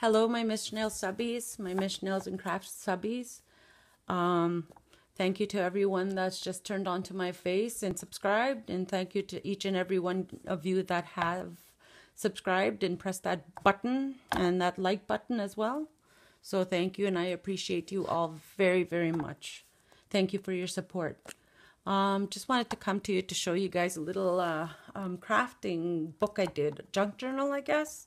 Hello, my Mishel subbies, my Mishel's and Crafts subbies. Um, thank you to everyone that's just turned onto my face and subscribed, and thank you to each and every one of you that have subscribed and pressed that button and that like button as well. So thank you, and I appreciate you all very, very much. Thank you for your support. Um, just wanted to come to you to show you guys a little uh, um, crafting book I did, junk journal, I guess.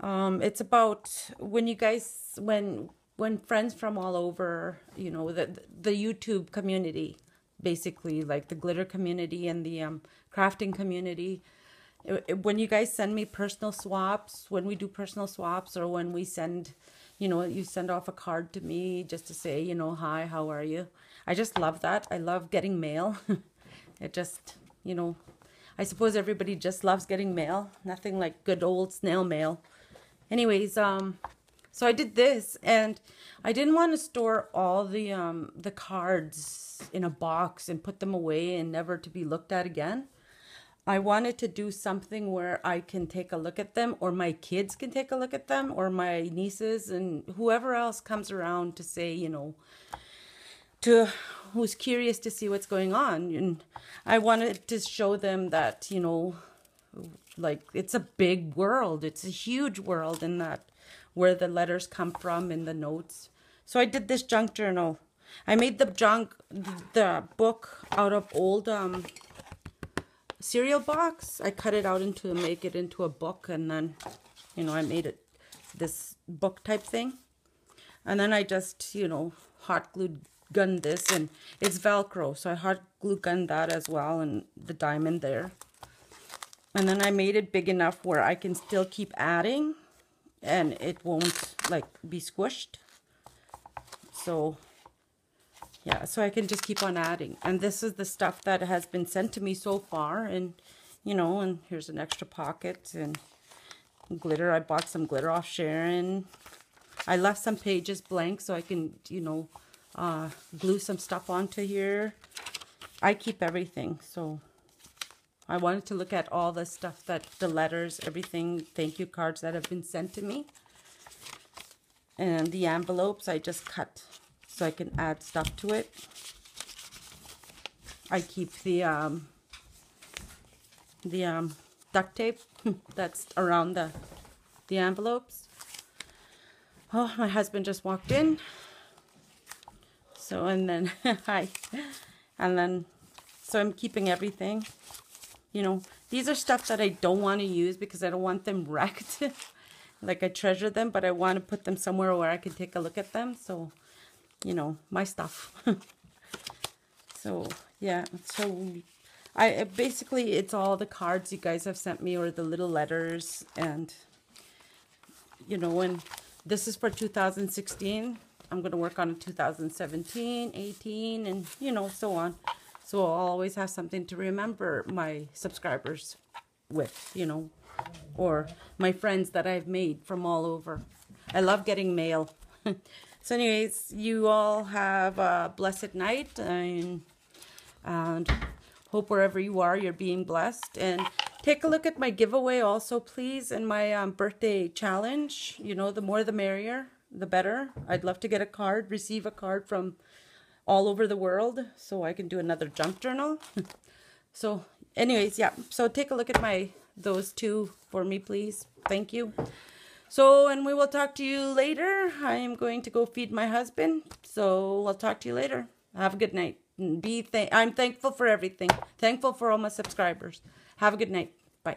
Um, it's about when you guys, when when friends from all over, you know, the the YouTube community, basically like the glitter community and the um, crafting community, it, it, when you guys send me personal swaps, when we do personal swaps, or when we send, you know, you send off a card to me just to say, you know, hi, how are you? I just love that. I love getting mail. it just, you know, I suppose everybody just loves getting mail. Nothing like good old snail mail. Anyways, um, so I did this and I didn't want to store all the um the cards in a box and put them away and never to be looked at again. I wanted to do something where I can take a look at them or my kids can take a look at them or my nieces and whoever else comes around to say, you know, to who's curious to see what's going on and I wanted to show them that, you know, like it's a big world. It's a huge world in that where the letters come from in the notes. So I did this junk journal. I made the junk the book out of old um cereal box. I cut it out into make it into a book and then you know I made it this book type thing. And then I just, you know, hot glued gun this and it's velcro so I hot glue gun that as well and the diamond there and then I made it big enough where I can still keep adding and it won't like be squished. So yeah, so I can just keep on adding. And this is the stuff that has been sent to me so far. And, you know, and here's an extra pocket and glitter. I bought some glitter off Sharon. I left some pages blank so I can, you know, uh, glue some stuff onto here. I keep everything, so I wanted to look at all the stuff that the letters, everything, thank you cards that have been sent to me. And the envelopes I just cut so I can add stuff to it. I keep the um, the um, duct tape that's around the the envelopes. Oh, my husband just walked in. So and then hi, and then so I'm keeping everything. You know, these are stuff that I don't want to use because I don't want them wrecked. like I treasure them, but I want to put them somewhere where I can take a look at them. So, you know, my stuff. so, yeah. So, I basically, it's all the cards you guys have sent me or the little letters. And, you know, and this is for 2016. I'm going to work on 2017, 18, and, you know, so on. So I'll always have something to remember my subscribers with, you know, or my friends that I've made from all over. I love getting mail. so anyways, you all have a blessed night and, and hope wherever you are, you're being blessed. And take a look at my giveaway also, please, and my um, birthday challenge. You know, the more the merrier, the better. I'd love to get a card, receive a card from all over the world so I can do another junk journal. so anyways, yeah. So take a look at my those two for me, please. Thank you. So, and we will talk to you later. I am going to go feed my husband. So, I'll talk to you later. Have a good night. Be I'm thankful for everything. Thankful for all my subscribers. Have a good night. Bye.